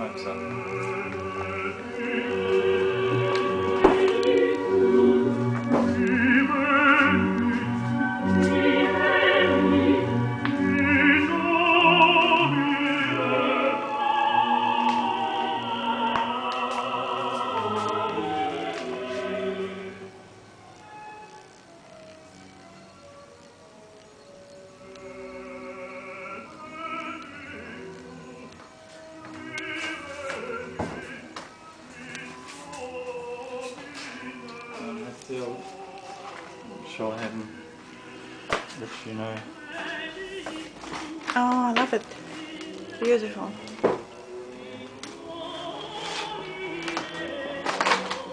I'm sorry. Shoalhaven, which you know. Oh, I love it. Beautiful.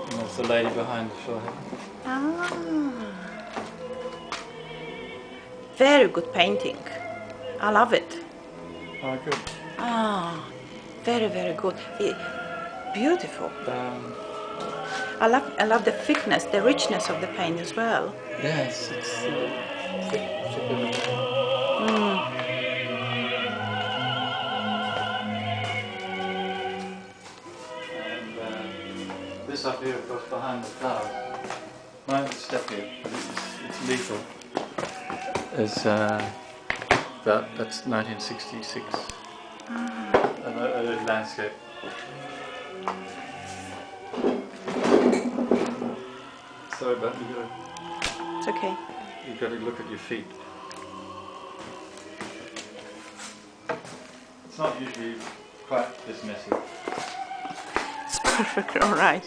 And that's the lady behind the Shoalhaven. Ah. Very good painting. I love it. Oh, good. Ah, very, very good. Beautiful. Um, I love, I love the thickness, the richness of the paint as well. yes, it's uh, thick, thicker than And uh, this up here, of course, behind the flowers. Mine's a step here, but it's, it's lethal. Is uh, that that's 1966. A a landscape. Sorry, but you gotta It's okay. You've gotta look at your feet. It's not usually quite this messy. It's perfect, all right.